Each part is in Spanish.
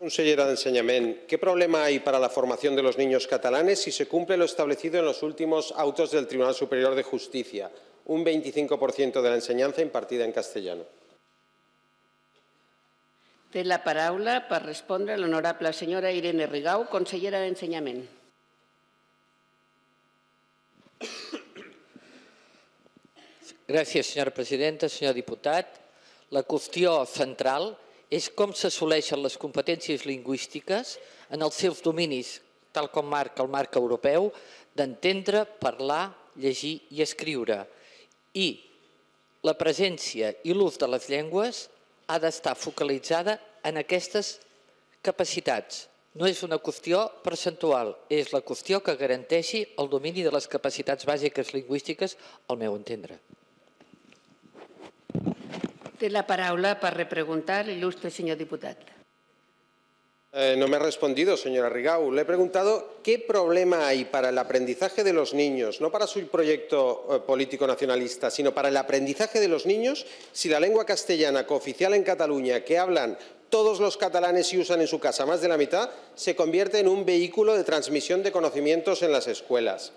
Consellera de Enseñamiento, ¿qué problema hay para la formación de los niños catalanes si se cumple lo establecido en los últimos autos del Tribunal Superior de Justicia, un 25% de la enseñanza impartida en castellano? Té la paraula per respondre l'honorable senyora Irene Rigau, consellera d'Ensenyament. Gràcies, senyora presidenta. Senyor diputat, la qüestió central és com s'assoleixen les competències lingüístiques en els seus dominis, tal com marca el marc europeu, d'entendre, parlar, llegir i escriure. I la presència i l'ús de les llengües ha d'estar focalitzada en aquestes capacitats. No és una qüestió percentual, és la qüestió que garanteixi el domini de les capacitats bàsiques lingüístiques, al meu entendre. Té la paraula per repreguntar l'il·lustre senyor diputat. Eh, no me ha respondido, señora Rigau. Le he preguntado qué problema hay para el aprendizaje de los niños, no para su proyecto eh, político nacionalista, sino para el aprendizaje de los niños, si la lengua castellana cooficial en Cataluña, que hablan todos los catalanes y usan en su casa más de la mitad, se convierte en un vehículo de transmisión de conocimientos en las escuelas.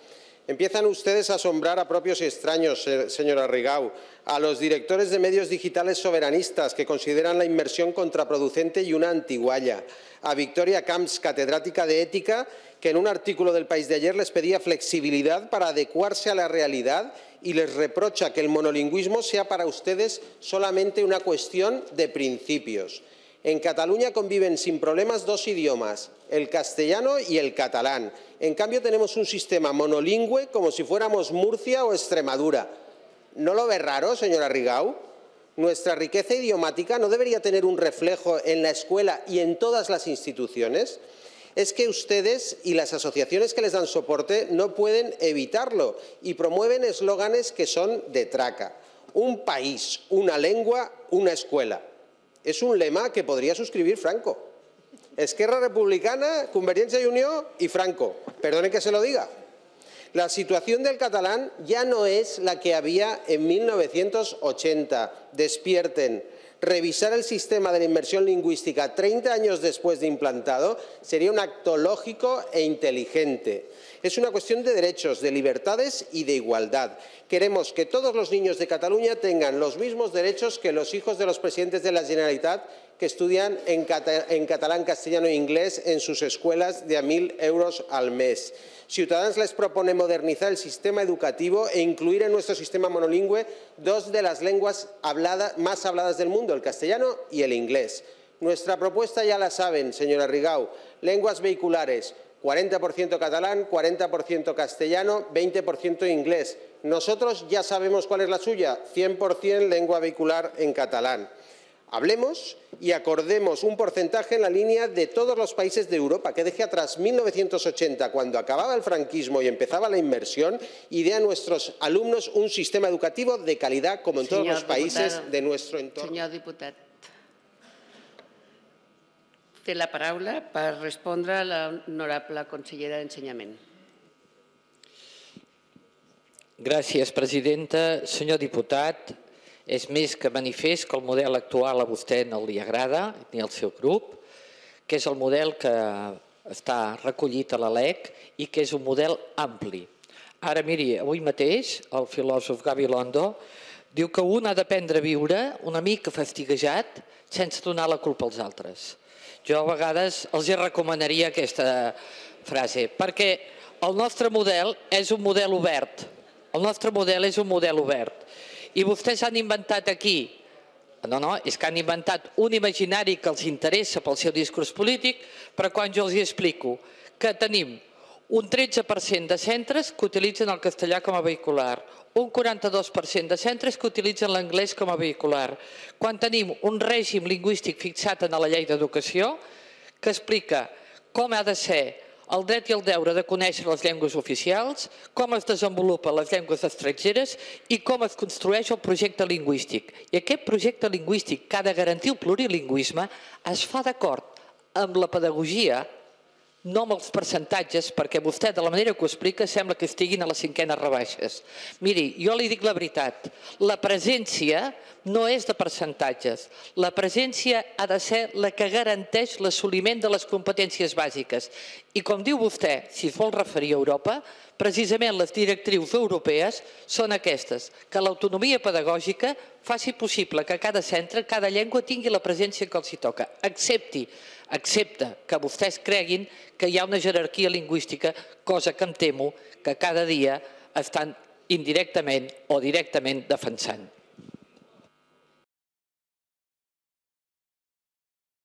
Empiezan ustedes a asombrar a propios y extraños, eh, señora Rigau, a los directores de medios digitales soberanistas que consideran la inmersión contraproducente y una antigualla, a Victoria Camps, catedrática de ética, que en un artículo del País de ayer les pedía flexibilidad para adecuarse a la realidad y les reprocha que el monolingüismo sea para ustedes solamente una cuestión de principios. En Cataluña conviven sin problemas dos idiomas, el castellano y el catalán. En cambio, tenemos un sistema monolingüe como si fuéramos Murcia o Extremadura. ¿No lo ve raro, señora Rigau? Nuestra riqueza idiomática no debería tener un reflejo en la escuela y en todas las instituciones. Es que ustedes y las asociaciones que les dan soporte no pueden evitarlo y promueven eslóganes que son de traca. Un país, una lengua, una escuela. Es un lema que podría suscribir Franco. Esquerra Republicana, Convergencia y Unión y Franco. Perdone que se lo diga. La situación del catalán ya no es la que había en 1980. Despierten. Revisar el sistema de la inmersión lingüística 30 años después de implantado sería un acto lógico e inteligente. Es una cuestión de derechos, de libertades y de igualdad. Queremos que todos los niños de Cataluña tengan los mismos derechos que los hijos de los presidentes de la Generalitat que estudian en, catalán, castellano e inglés en sus escuelas de a mil euros al mes. Ciudadanos les propone modernizar el sistema educativo e incluir en nuestro sistema monolingüe dos de las lenguas más habladas del mundo, el castellano y el inglés. Nuestra propuesta ya la saben, señora Rigau, lenguas vehiculares, 40% catalán, 40% castellano, 20% inglés. Nosotros ya sabemos cuál es la suya, 100% lengua vehicular en catalán. Hablemos y acordemos un porcentaje en la línea de todos los países de Europa, que deje atrás 1980, cuando acababa el franquismo y empezaba la inversión, y dé a nuestros alumnos un sistema educativo de calidad como en todos los países de nuestro entorno. Señor diputat, té la paraula per respondre a l'honorable consellera d'Ensenyament. Gràcies, presidenta. Senyor diputat, és més que manifest que el model actual a vostè no li agrada, ni al seu grup, que és el model que està recollit a la LEC i que és un model ampli. Ara, miri, avui mateix el filòsof Gabilondo diu que un ha d'aprendre a viure una mica fastiguejat sense donar la culpa als altres. Jo a vegades els recomanaria aquesta frase, perquè el nostre model és un model obert. El nostre model és un model obert i vostès han inventat aquí, no, no, és que han inventat un imaginari que els interessa pel seu discurs polític, però quan jo els explico que tenim un 13% de centres que utilitzen el castellà com a vehicular, un 42% de centres que utilitzen l'anglès com a vehicular, quan tenim un règim lingüístic fixat en la llei d'educació que explica com ha de ser el dret i el deure de conèixer les llengües oficials, com es desenvolupen les llengües estrangeres i com es construeix el projecte lingüístic. I aquest projecte lingüístic que ha de garantir el plurilingüisme es fa d'acord amb la pedagogia no amb els percentatges, perquè vostè, de la manera que ho explica, sembla que estiguin a les cinquenes rebaixes. Miri, jo li dic la veritat, la presència no és de percentatges. La presència ha de ser la que garanteix l'assoliment de les competències bàsiques. I com diu vostè, si es vol referir a Europa, precisament les directrius europees són aquestes, que l'autonomia pedagògica faci possible que cada centre, cada llengua tingui la presència que els hi toca. Accepti, accepta que vostès creguin que hi ha una jerarquia lingüística, cosa que em temo que cada dia estan indirectament o directament defensant.